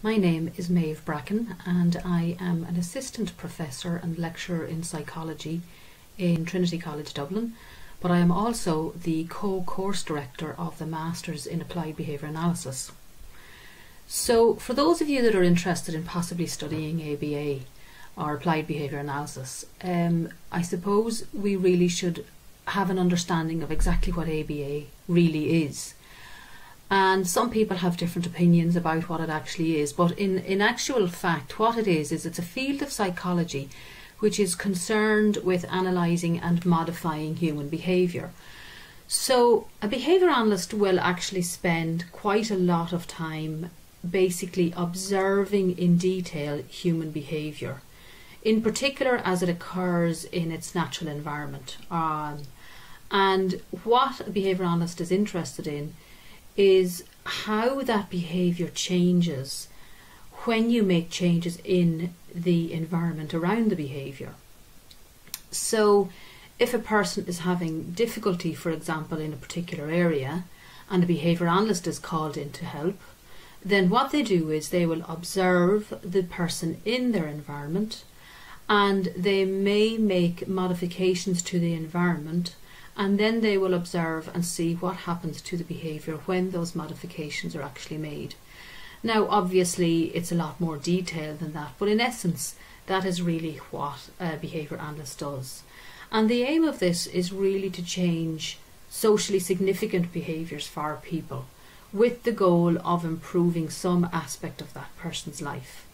My name is Maeve Bracken and I am an assistant professor and lecturer in psychology in Trinity College Dublin, but I am also the co-course director of the Masters in Applied Behaviour Analysis. So for those of you that are interested in possibly studying ABA or Applied Behaviour Analysis, um, I suppose we really should have an understanding of exactly what ABA really is and some people have different opinions about what it actually is but in in actual fact what it is is it's a field of psychology which is concerned with analysing and modifying human behaviour. So a behaviour analyst will actually spend quite a lot of time basically observing in detail human behaviour in particular as it occurs in its natural environment. Um, and what a behaviour analyst is interested in is how that behavior changes when you make changes in the environment around the behavior. So, if a person is having difficulty, for example, in a particular area, and a behaviour analyst is called in to help, then what they do is they will observe the person in their environment and they may make modifications to the environment and then they will observe and see what happens to the behaviour when those modifications are actually made. Now, obviously, it's a lot more detailed than that, but in essence, that is really what a behaviour analyst does. And the aim of this is really to change socially significant behaviours for people with the goal of improving some aspect of that person's life.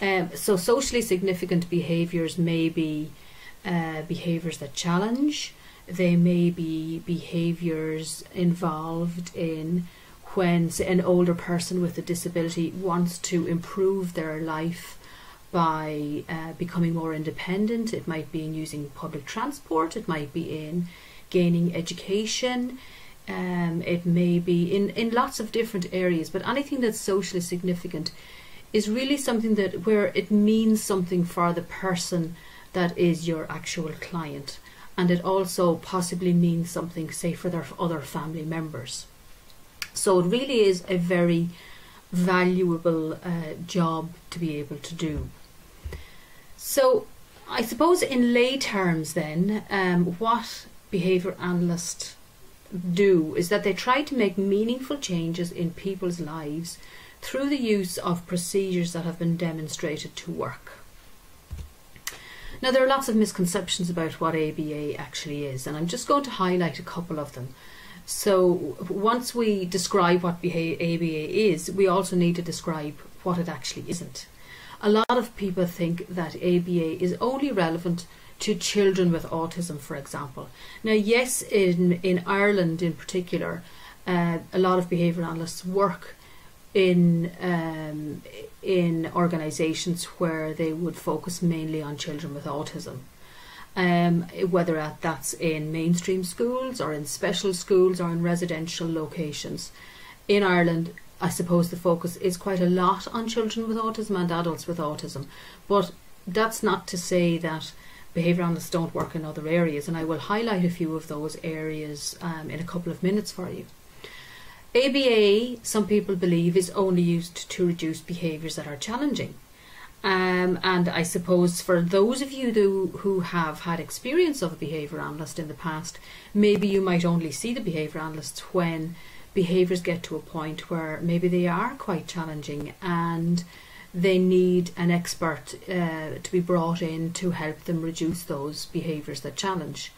Um, so, socially significant behaviours may be uh, behaviours that challenge, they may be behaviours involved in when say, an older person with a disability wants to improve their life by uh, becoming more independent. It might be in using public transport, it might be in gaining education, um, it may be in, in lots of different areas, but anything that's socially significant is really something that where it means something for the person that is your actual client and it also possibly means something, say, for their other family members. So it really is a very valuable uh, job to be able to do. So I suppose in lay terms then, um, what behaviour analysts do is that they try to make meaningful changes in people's lives through the use of procedures that have been demonstrated to work. Now, there are lots of misconceptions about what ABA actually is, and I'm just going to highlight a couple of them. So, once we describe what ABA is, we also need to describe what it actually isn't. A lot of people think that ABA is only relevant to children with autism, for example. Now, yes, in, in Ireland in particular, uh, a lot of behaviour analysts work in um, in organisations where they would focus mainly on children with autism. Um, whether that's in mainstream schools or in special schools or in residential locations. In Ireland, I suppose the focus is quite a lot on children with autism and adults with autism, but that's not to say that behaviour analysts don't work in other areas, and I will highlight a few of those areas um, in a couple of minutes for you. ABA, some people believe, is only used to reduce behaviours that are challenging. Um, and I suppose for those of you who, who have had experience of a behaviour analyst in the past, maybe you might only see the behaviour analysts when behaviours get to a point where maybe they are quite challenging and they need an expert uh, to be brought in to help them reduce those behaviours that challenge.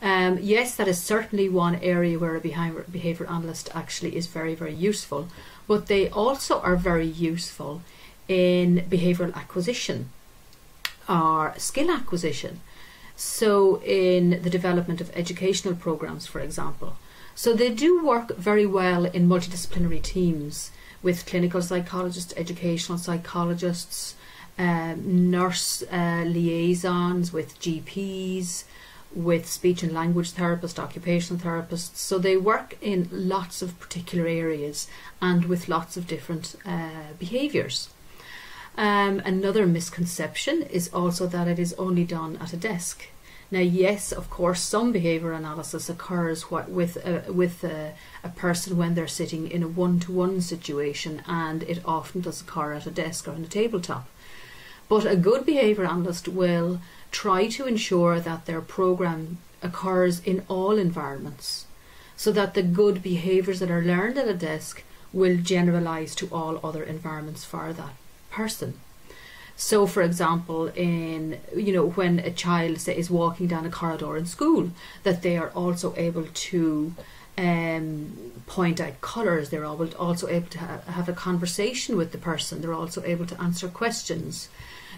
Um, yes, that is certainly one area where a behavior, analyst actually is very, very useful, but they also are very useful in behavioral acquisition or skill acquisition. So, in the development of educational programs, for example. So, they do work very well in multidisciplinary teams with clinical psychologists, educational psychologists, um, nurse uh, liaisons with GPs, with speech and language therapists, occupational therapists. So they work in lots of particular areas and with lots of different uh, behaviours. Um, another misconception is also that it is only done at a desk. Now, yes, of course, some behaviour analysis occurs with a, with a, a person when they're sitting in a one-to-one situation, and it often does occur at a desk or on a tabletop. But a good behaviour analyst will try to ensure that their program occurs in all environments, so that the good behaviours that are learned at a desk will generalise to all other environments for that person. So, for example, in you know when a child say, is walking down a corridor in school, that they are also able to um, point out colours. They're also able to ha- have a conversation with the person. They're also able to answer questions.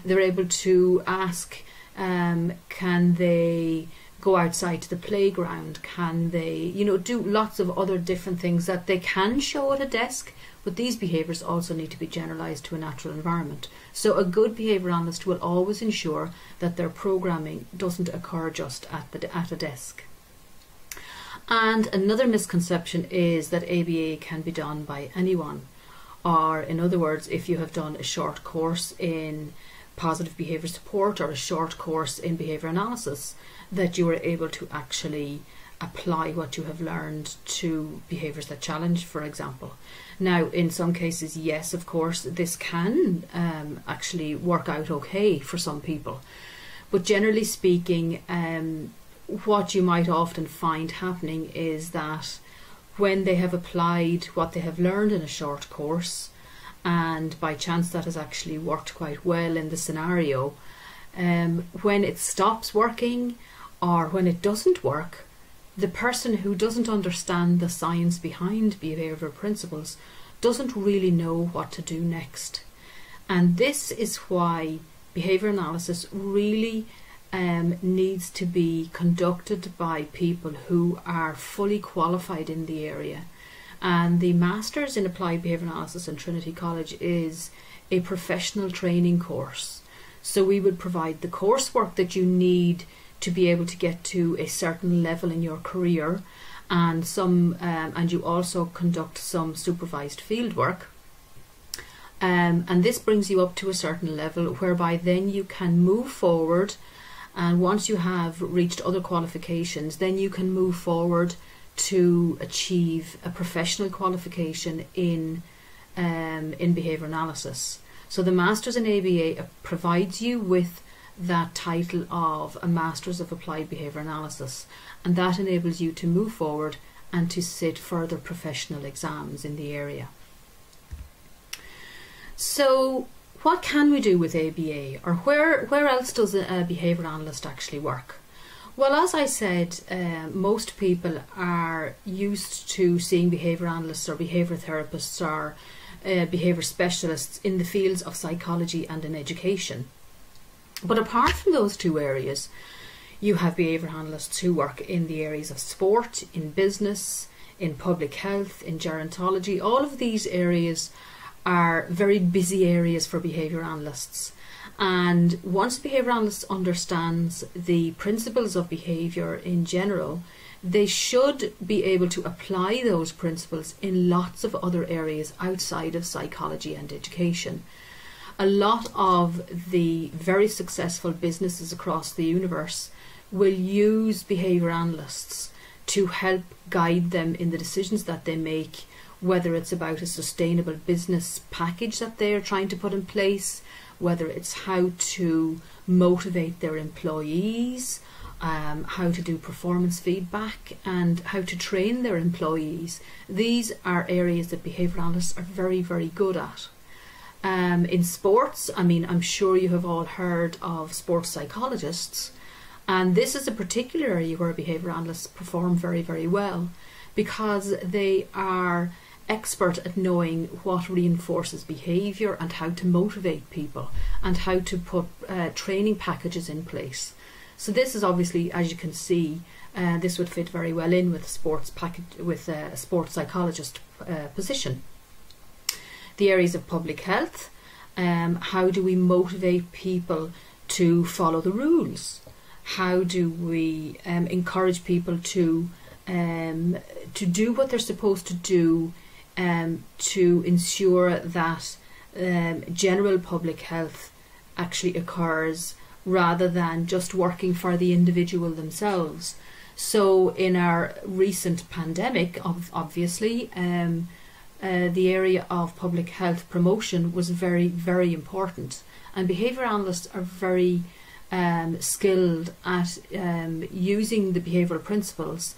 They're able to ask, um, can they go outside to the playground? Can they, you know, do lots of other different things that they can show at a desk but these behaviours also need to be generalised to a natural environment. So a good behaviour analyst will always ensure that their programming doesn't occur just at, the, at a desk. And another misconception is that ABA can be done by anyone. Or, in other words, if you have done a short course in positive behaviour support or a short course in behaviour analysis, that you are able to actually apply what you have learned to behaviours that challenge, for example. Now, in some cases, yes, of course, this can um, actually work out okay for some people. But generally speaking, um, what you might often find happening is that when they have applied what they have learned in a short course, and by chance that has actually worked quite well in the scenario, um, when it stops working or when it doesn't work, the person who doesn't understand the science behind behavioral principles doesn't really know what to do next. And this is why behavior analysis really um, needs to be conducted by people who are fully qualified in the area. And the Masters in Applied Behaviour Analysis in Trinity College is a professional training course. So we would provide the coursework that you need to be able to get to a certain level in your career. And some um, and you also conduct some supervised field work. Um, and this brings you up to a certain level whereby then you can move forward. And once you have reached other qualifications then you can move forward to achieve a professional qualification in um, in behavior analysis so the masters in ABA provides you with that title of a Masters of Applied Behaviour Analysis, and that enables you to move forward and to sit further professional exams in the area. So, what can we do with ABA, or where, where else does a, behaviour analyst actually work? Well, as I said, uh, most people are used to seeing behaviour analysts or behaviour therapists or uh, behaviour specialists in the fields of psychology and in education. But apart from those two areas, you have behaviour analysts who work in the areas of sport, in business, in public health, in gerontology. All of these areas are very busy areas for behaviour analysts. And once a behaviour analyst understands the principles of behaviour in general, they should be able to apply those principles in lots of other areas outside of psychology and education. A lot of the very successful businesses across the universe will use behavior analysts to help guide them in the decisions that they make, whether it's about a sustainable business package that they're trying to put in place, whether it's how to motivate their employees, um, how to do performance feedback, and how to train their employees. These are areas that behaviour analysts are very, very good at. Um, in sports, I mean, I'm sure you have all heard of sports psychologists, and this is a particular area where behaviour analysts perform very, very well because they are expert at knowing what reinforces behaviour and how to motivate people and how to put uh, training packages in place. So this is obviously, as you can see, uh, this would fit very well in with sports package with a sports psychologist uh, position the areas of public health. Um, how do we motivate people to follow the rules? How do we um, encourage people to um, to do what they're supposed to do um, to ensure that um, general public health actually occurs rather than just working for the individual themselves. So, in our recent pandemic, of obviously, um, uh, the area of public health promotion was very, very important. And behaviour analysts are very um, skilled at um, using the behavioural principles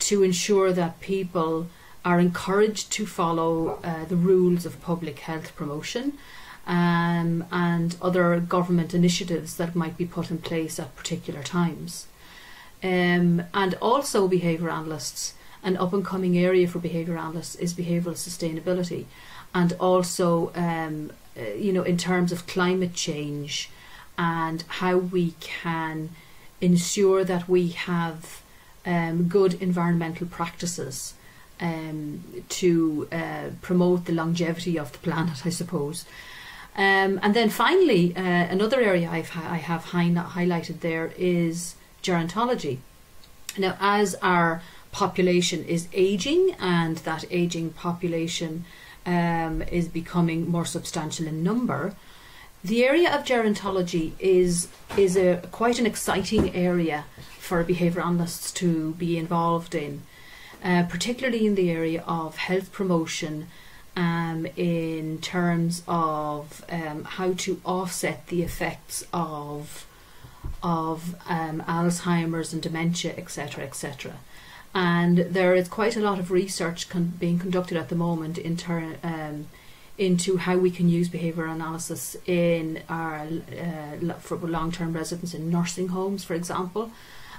to ensure that people are encouraged to follow uh, the rules of public health promotion um, and other government initiatives that might be put in place at particular times. Um, and also, behaviour analysts, an up and coming area for behaviour analysts is behavioural sustainability, and also, um, uh, you know, in terms of climate change and how we can ensure that we have um, good environmental practices um, to uh, promote the longevity of the planet, I suppose. Um, and then finally, uh, another area I've I have hi- highlighted there is gerontology. Now, as our population is aging and that aging population um, is becoming more substantial in number, the area of gerontology is is a quite an exciting area for behaviour analysts to be involved in, uh, particularly in the area of health promotion, um, in terms of um, how to offset the effects of of um, Alzheimer's and dementia, etc., etc. And there is quite a lot of research con- being conducted at the moment in ter- um, into how we can use behaviour analysis in our uh, for long-term residents in nursing homes, for example,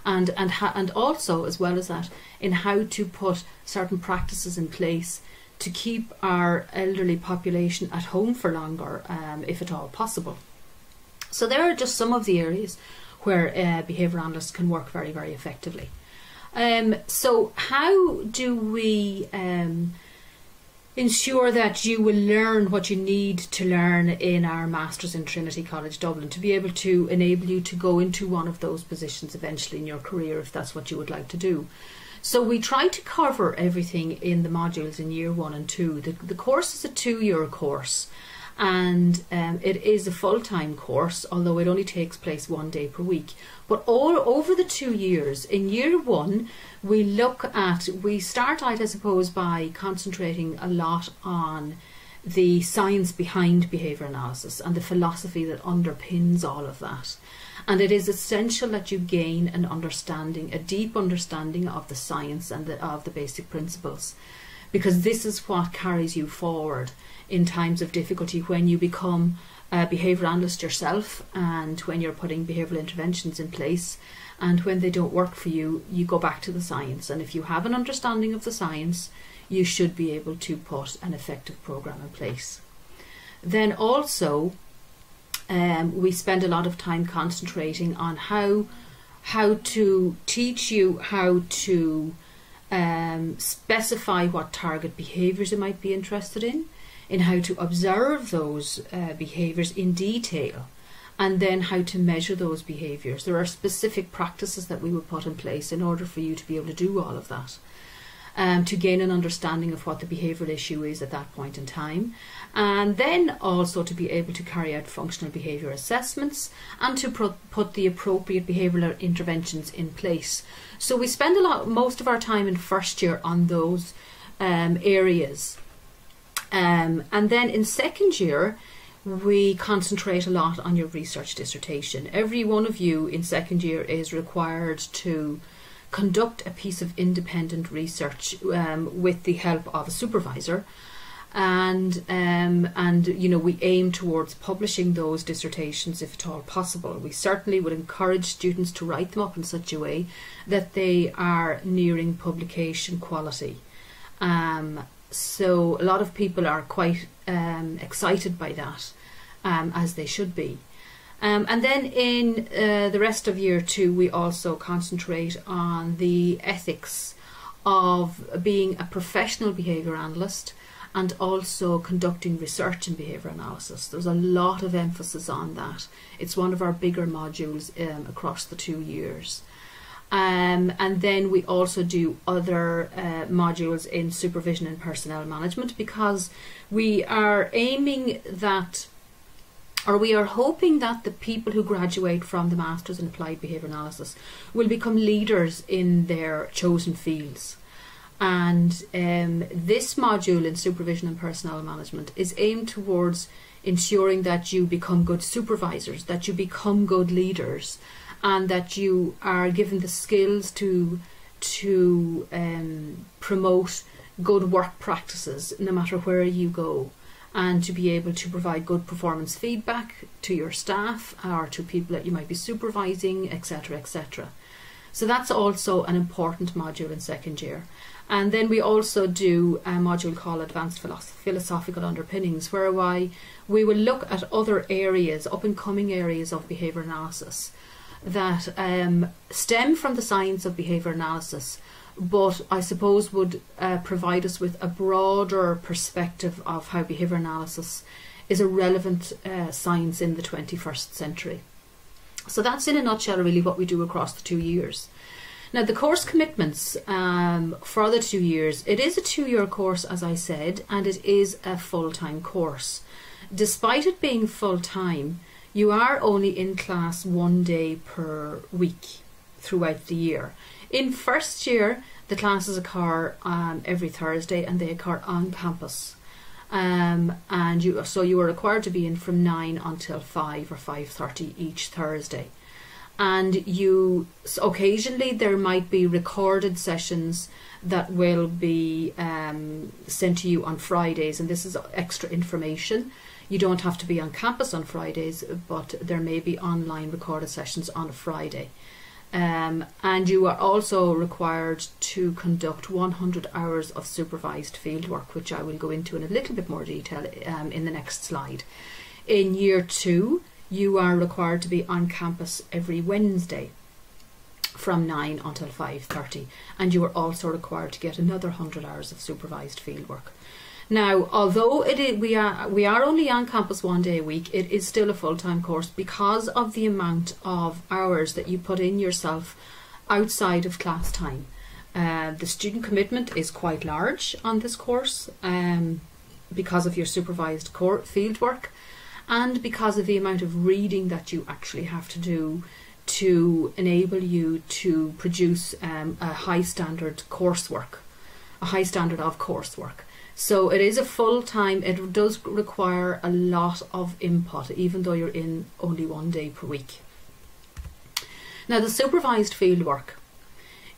and and ha- and also as well as that in how to put certain practices in place to keep our elderly population at home for longer, um, if at all possible. So there are just some of the areas where uh, analysts can work very very effectively. Um, so how do we um, ensure that you will learn what you need to learn in our Masters in Trinity College Dublin to be able to enable you to go into one of those positions eventually in your career if that's what you would like to do. So we try to cover everything in the modules in year one and two. The, the course is a two year course and um, it is a full time course, although it only takes place one day per week. But all over the two years, in year one, we look at, we start out, I suppose, by concentrating a lot on the science behind behaviour analysis and the philosophy that underpins all of that. And it is essential that you gain an understanding, a deep understanding of the science and the, of the basic principles, because this is what carries you forward in times of difficulty when you become a behavioural analyst yourself and when you're putting behavioural interventions in place. And when they don't work for you you go back to the science. And if you have an understanding of the science you should be able to put an effective program in place. Then also um, we spend a lot of time concentrating on how how to teach you how to um, specify what target behaviours you might be interested in in how to observe those uh, behaviours in detail and then how to measure those behaviours. There are specific practices that we would put in place in order for you to be able to do all of that. Um, to gain an understanding of what the behavioural issue is at that point in time, and then also to be able to carry out functional behaviour assessments and to put the appropriate behavioural interventions in place. So we spend a lot, most of our time in first year on those um, areas um, and then in second year, we concentrate a lot on your research dissertation. Every one of you in second year is required to conduct a piece of independent research um, with the help of a supervisor. And um, and you know we aim towards publishing those dissertations if at all possible. We certainly would encourage students to write them up in such a way that they are nearing publication quality. Um, so a lot of people are quite um, excited by that, um, as they should be. Um, and then in uh, the rest of year two, we also concentrate on the ethics of being a professional behaviour analyst and also conducting research in behaviour analysis. There's a lot of emphasis on that. It's one of our bigger modules um, across the two years. Um, and then we also do other uh, modules in supervision and personnel management because we are aiming that or we are hoping that the people who graduate from the Masters in Applied Behaviour Analysis will become leaders in their chosen fields. And um, this module in supervision and personnel management is aimed towards ensuring that you become good supervisors, that you become good leaders, and that you are given the skills to to um, promote good work practices no matter where you go and to be able to provide good performance feedback to your staff or to people that you might be supervising, etc. etc. So that's also an important module in second year. And then we also do a module called Advanced Philosophical Underpinnings, whereby we will look at other areas, up and coming areas of behaviour analysis that um, stem from the science of behaviour analysis but I suppose would uh, provide us with a broader perspective of how behaviour analysis is a relevant uh, science in the 21st century. So that's in a nutshell really what we do across the two years. Now the course commitments um, for the two years, it is a two-year course as I said and it is a full-time course. Despite it being full-time, you are only in class one day per week throughout the year. In first year, the classes occur um, every Thursday and they occur on campus. Um, and you so you are required to be in from nine until five or five thirty each Thursday. And you so occasionally there might be recorded sessions that will be um, sent to you on Fridays, and this is extra information. You don't have to be on campus on Fridays, but there may be online recorded sessions on a Friday. Um, and you are also required to conduct 100 hours of supervised fieldwork, which I will go into in a little bit more detail um, in the next slide. In year two, you are required to be on campus every Wednesday from 9 until 5.30 and you are also required to get another 100 hours of supervised fieldwork. Now, although it is, we are we are only on campus one day a week, it is still a full time course because of the amount of hours that you put in yourself outside of class time. Uh, the student commitment is quite large on this course um, because of your supervised field work and because of the amount of reading that you actually have to do to enable you to produce um, a high standard coursework, a high standard of coursework. So it is a full time, it does require a lot of input, even though you're in only one day per week. Now, the supervised field work.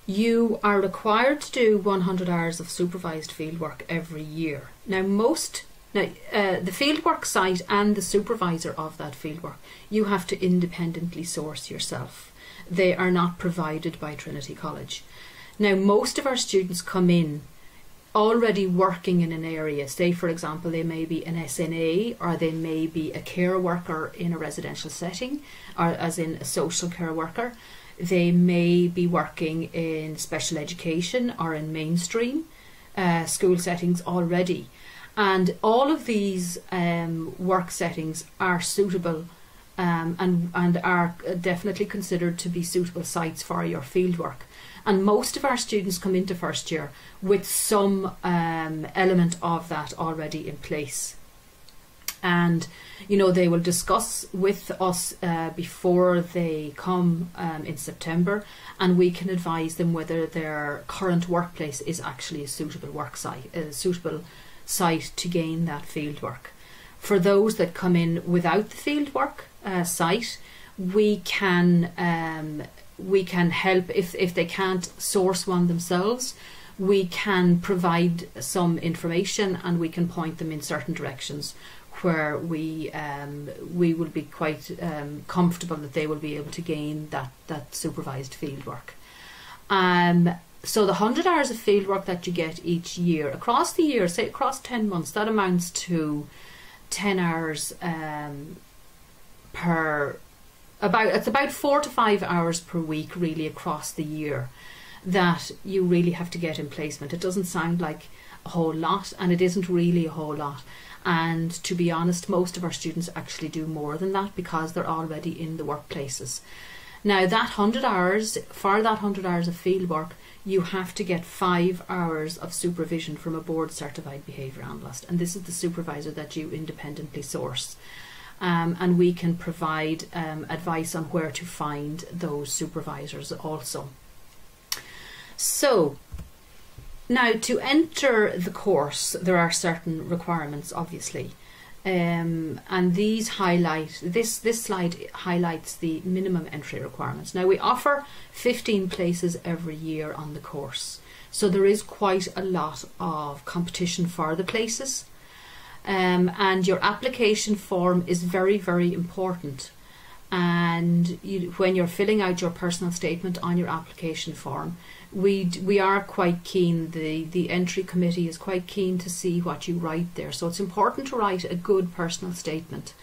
You are required to do 100 hours of supervised field work every year. Now, most now, uh, the fieldwork site and the supervisor of that fieldwork, you have to independently source yourself. They are not provided by Trinity College. Now, most of our students come in already working in an area, say for example they may be an SNA or they may be a care worker in a residential setting or as in a social care worker, they may be working in special education or in mainstream uh, school settings already. And all of these um, work settings are suitable um, and, and are definitely considered to be suitable sites for your fieldwork. And most of our students come into first year with some um, element of that already in place. And you know they will discuss with us uh, before they come um, in September, and we can advise them whether their current workplace is actually a suitable work site, a suitable site to gain that field work. For those that come in without the field work uh, site, we can um, we can help if, if they can't source one themselves we can provide some information and we can point them in certain directions where we um, we will be quite um, comfortable that they will be able to gain that, that supervised field work. Um, so the 100 hours of field work that you get each year, across the year, say across 10 months, that amounts to 10 hours um, per about it's about four to five hours per week really across the year that you really have to get in placement. It doesn't sound like a whole lot and it isn't really a whole lot. And to be honest, most of our students actually do more than that because they're already in the workplaces. Now that 100 hours, for that 100 hours of field work, you have to get five hours of supervision from a board certified behaviour analyst and this is the supervisor that you independently source um, and we can provide um, advice on where to find those supervisors also. So, now to enter the course, there are certain requirements, obviously. Um, and these highlight this this slide highlights the minimum entry requirements. Now we offer 15 places every year on the course, so there is quite a lot of competition for the places. Um, and your application form is very very important. And you, when you're filling out your personal statement on your application form, we we are quite keen. the The entry committee is quite keen to see what you write there. So it's important to write a good personal statement,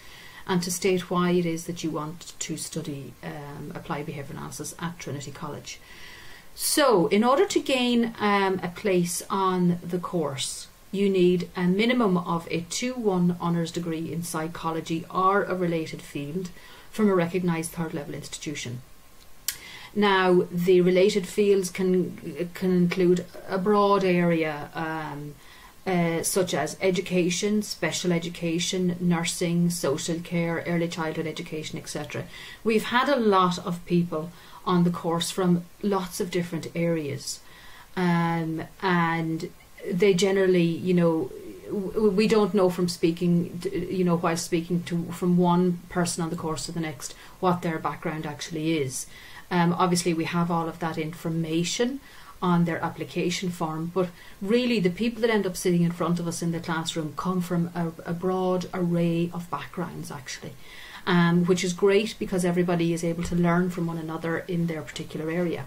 and to state why it is that you want to study um, applied behaviour analysis at Trinity College. So, in order to gain um, a place on the course, you need a minimum of a 2 1 honours degree in psychology or a related field from a recognised third level institution. Now, the related fields can can include a broad area, um, uh, such as education, special education, nursing, social care, early childhood education, etc. We've had a lot of people on the course from lots of different areas, um, and they generally, you know, we don't know from speaking, you know, while speaking to from one person on the course to the next, what their background actually is. Um, obviously, we have all of that information on their application form, but really the people that end up sitting in front of us in the classroom come from a, a broad array of backgrounds, actually, um, which is great because everybody is able to learn from one another in their particular area.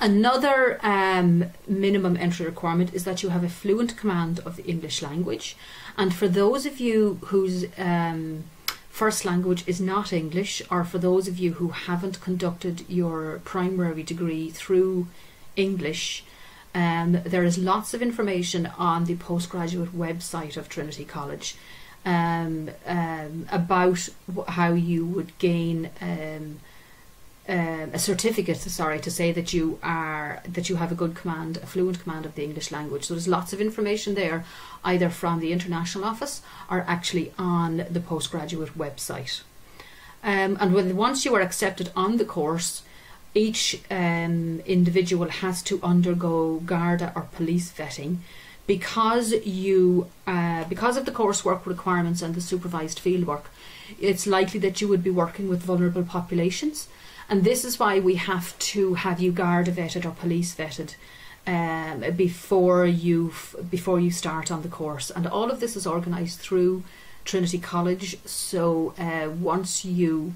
Another um, minimum entry requirement is that you have a fluent command of the English language. And for those of you whose um, first language is not English, or for those of you who haven't conducted your primary degree through English, um, there is lots of information on the postgraduate website of Trinity College um, um, about how you would gain um, a certificate, sorry, to say that you are that you have a good command, a fluent command of the English language. So there's lots of information there, either from the international office or actually on the postgraduate website. Um, and when once you are accepted on the course, each um, individual has to undergo Garda or police vetting because you uh, because of the coursework requirements and the supervised fieldwork. It's likely that you would be working with vulnerable populations and this is why we have to have you Garda vetted or police vetted um, before you before you start on the course. And all of this is organised through Trinity College. So uh, once you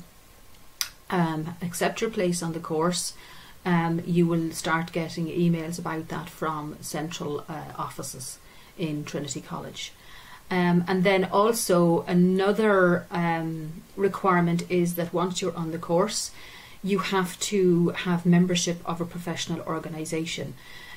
um, accept your place on the course, um, you will start getting emails about that from central uh, offices in Trinity College. Um, and then also another um, requirement is that once you're on the course, you have to have membership of a professional organisation.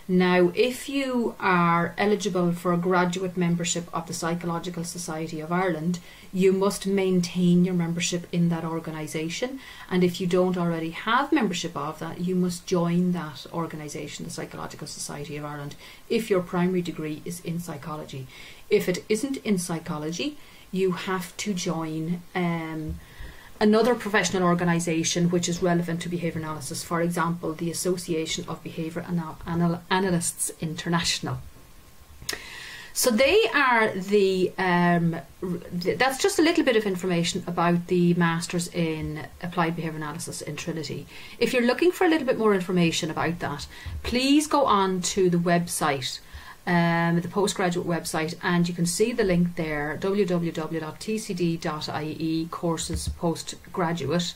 Now, if you are eligible for a graduate membership of the Psychological Society of Ireland, you must maintain your membership in that organisation. And if you don't already have membership of that, you must join that organisation, the Psychological Society of Ireland, if your primary degree is in psychology. If it isn't in psychology, you have to join. Um, another professional organisation which is relevant to behaviour analysis, for example, the Association of Behaviour Anal Anal Analysts International. So they are the, um, that's just a little bit of information about the Masters in Applied Behaviour Analysis in Trinity. If you're looking for a little bit more information about that, please go on to the website um, the postgraduate website, and you can see the link there www.tcd.ie courses postgraduate,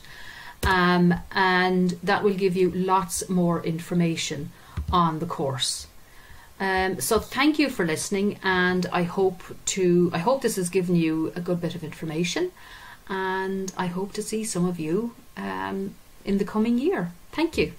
um, and that will give you lots more information on the course. Um, so thank you for listening, and I hope to I hope this has given you a good bit of information, and I hope to see some of you um, in the coming year. Thank you.